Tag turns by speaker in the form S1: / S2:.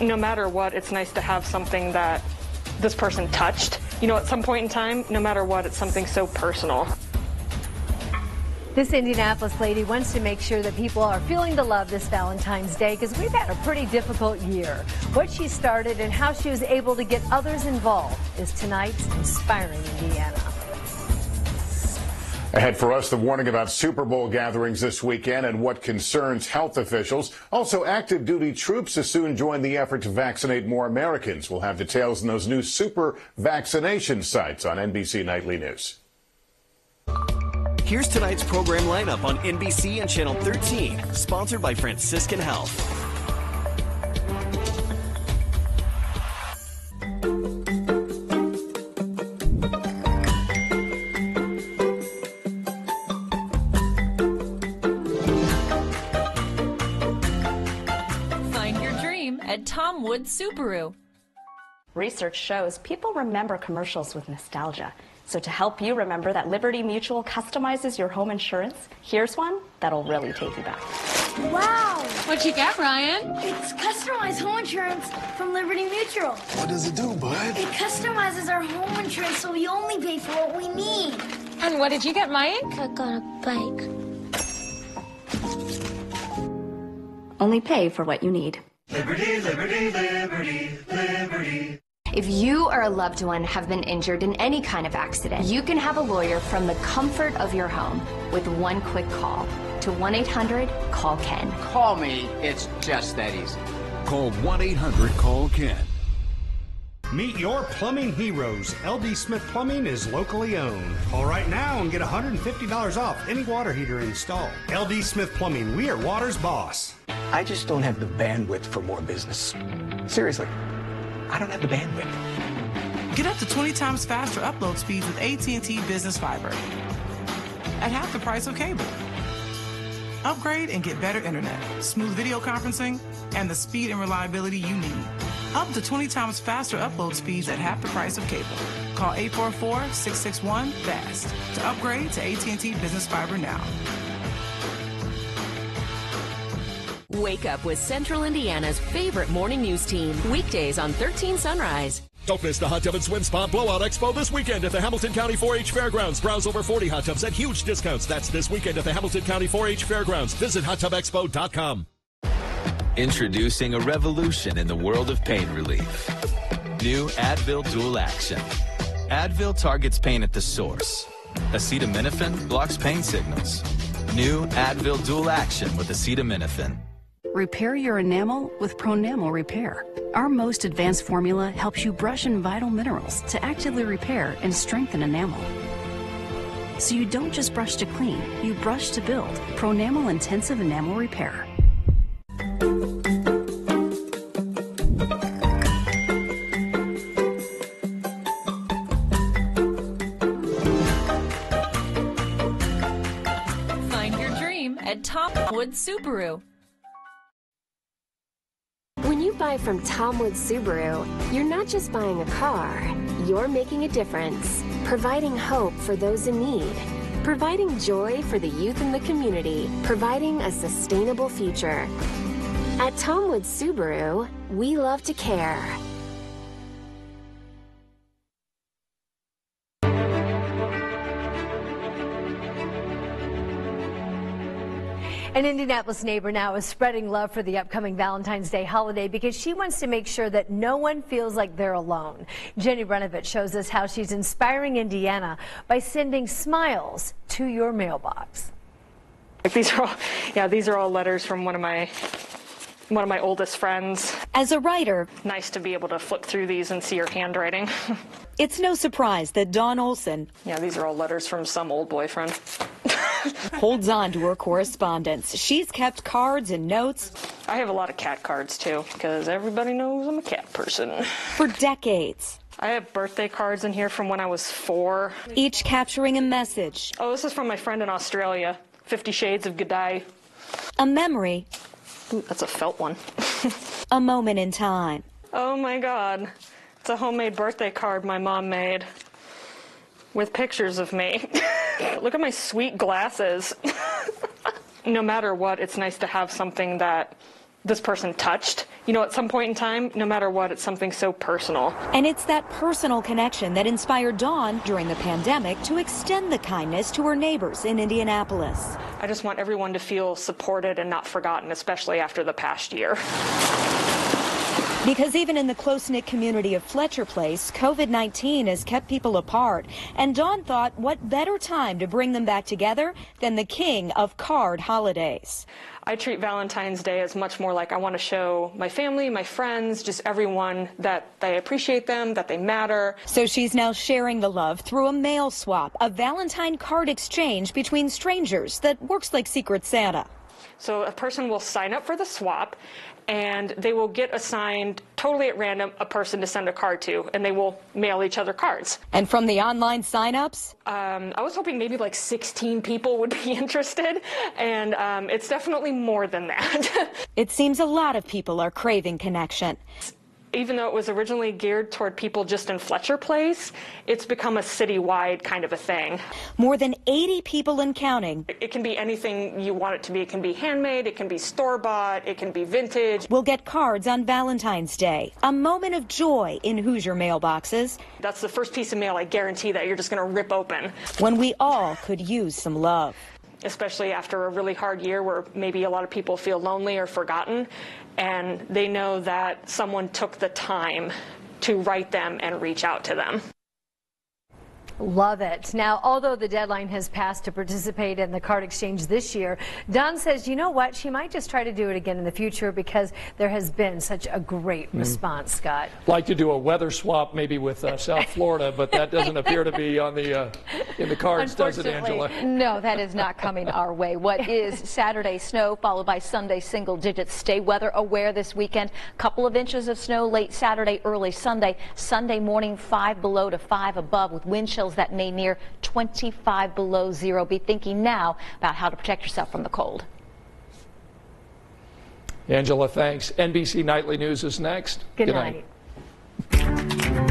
S1: no matter what, it's nice to have something that this person touched. You know, at some point in time, no matter what, it's something so personal.
S2: This Indianapolis lady wants to make sure that people are feeling the love this Valentine's Day because we've had a pretty difficult year. What she started and how she was able to get others involved is tonight's Inspiring Indiana.
S3: Ahead for us, the warning about Super Bowl gatherings this weekend and what concerns health officials. Also, active duty troops to soon join the effort to vaccinate more Americans. We'll have details in those new super vaccination sites on NBC Nightly News.
S4: Here's tonight's program lineup on NBC and Channel 13, sponsored by Franciscan Health.
S5: At Tom Wood Subaru.
S6: Research shows people remember commercials with nostalgia. So to help you remember that Liberty Mutual customizes your home insurance, here's one that'll really take you back.
S7: Wow!
S5: What'd you get, Ryan?
S7: It's customized home insurance from Liberty Mutual.
S8: What does it do, bud?
S7: It customizes our home insurance so we only pay for what we need.
S5: And what did you get, Mike?
S7: I got a bike.
S6: Only pay for what you need.
S9: Liberty, liberty, liberty, liberty.
S10: If you or a loved one have been injured in any kind of accident, you can have a lawyer from the comfort of your home with one quick call to 1 800 CALL KEN.
S11: Call me, it's just that easy.
S12: Call 1 800 CALL KEN.
S13: Meet your plumbing heroes. LD Smith Plumbing is locally owned. Call right now and get $150 off any water heater installed. LD Smith Plumbing, we are water's boss.
S14: I just don't have the bandwidth for more business. Seriously, I don't have the bandwidth.
S15: Get up to 20 times faster upload speeds with AT&T Business Fiber at half the price of cable. Upgrade and get better internet, smooth video conferencing, and the speed and reliability you need. Up to 20 times faster upload speeds at half the price of cable. Call 844-661-FAST to upgrade to AT&T Business Fiber now.
S16: Wake up with Central Indiana's favorite morning news team. Weekdays on 13 Sunrise.
S17: Don't miss the Hot Tub and Swim Spa Blowout Expo this weekend at the Hamilton County 4-H Fairgrounds. Browse over 40 hot tubs at huge discounts. That's this weekend at the Hamilton County 4-H Fairgrounds. Visit hottubexpo.com.
S18: Introducing a revolution in the world of pain relief. New Advil Dual Action. Advil targets pain at the source. Acetaminophen blocks pain signals. New Advil Dual Action with acetaminophen.
S19: Repair your enamel with Pronamel Repair. Our most advanced formula helps you brush in vital minerals to actively repair and strengthen enamel. So you don't just brush to clean, you brush to build. Pronamel Intensive Enamel Repair.
S5: Find your dream at Tom Wood Subaru.
S20: When you buy from Tom Wood Subaru, you're not just buying a car, you're making a difference, providing hope for those in need, providing joy for the youth in the community, providing a sustainable future. At Tom Wood Subaru, we love to care.
S2: An Indianapolis neighbor now is spreading love for the upcoming Valentine's Day holiday because she wants to make sure that no one feels like they're alone. Jennie Runevitch shows us how she's inspiring Indiana by sending smiles to your mailbox.
S1: Like these are all, yeah, these are all letters from one of my one of my oldest friends.
S21: As a writer,
S1: Nice to be able to flip through these and see her handwriting.
S21: it's no surprise that Dawn Olson
S1: yeah, these are all letters from some old boyfriend.
S21: holds on to her correspondence. She's kept cards and notes
S1: I have a lot of cat cards too because everybody knows I'm a cat person.
S21: for decades,
S1: I have birthday cards in here from when I was four.
S21: each capturing a message,
S1: Oh, this is from my friend in Australia. Fifty Shades of Godai.
S21: a memory,
S1: Ooh, that's a felt one.
S21: a moment in time.
S1: Oh my god. It's a homemade birthday card my mom made with pictures of me. Look at my sweet glasses. no matter what, it's nice to have something that this person touched. You know, at some point in time, no matter what, it's something so personal.
S21: And it's that personal connection that inspired Dawn during the pandemic to extend the kindness to her neighbors in Indianapolis.
S1: I just want everyone to feel supported and not forgotten, especially after the past year.
S21: Because even in the close knit community of Fletcher Place, COVID 19 has kept people apart. And Dawn thought, what better time to bring them back together than the king of card holidays?
S1: I treat Valentine's Day as much more like I want to show my family, my friends, just everyone that I appreciate them, that they matter.
S21: So she's now sharing the love through a mail swap, a Valentine card exchange between strangers that works like Secret Santa.
S1: So a person will sign up for the swap and they will get assigned totally at random a person to send a card to and they will mail each other cards.
S21: And from the online signups?
S1: Um, I was hoping maybe like 16 people would be interested and um, it's definitely more than that.
S21: it seems a lot of people are craving connection
S1: even though it was originally geared toward people just in Fletcher Place, it's become a citywide kind of a thing.
S21: More than 80 people and counting.
S1: It can be anything you want it to be. It can be handmade, it can be store bought, it can be vintage.
S21: We'll get cards on Valentine's Day, a moment of joy in Hoosier mailboxes.
S1: That's the first piece of mail I guarantee that you're just going to rip open.
S21: When we all could use some love
S1: especially after a really hard year where maybe a lot of people feel lonely or forgotten and they know that someone took the time to write them and reach out to them.
S2: Love it. Now, although the deadline has passed to participate in the card exchange this year, Dawn says, you know what, she might just try to do it again in the future because there has been such a great mm. response, Scott.
S8: Like to do a weather swap maybe with uh, South Florida, but that doesn't appear to be on the uh, in the cards, does it, Angela?
S22: No, that is not coming our way. What is Saturday snow followed by Sunday single digits. Stay weather aware this weekend. Couple of inches of snow late Saturday, early Sunday. Sunday morning, five below to five above with wind chills that may near 25 below zero. Be thinking now about how to protect yourself from the cold.
S8: Angela, thanks. NBC Nightly News is next.
S2: Good, Good night. night.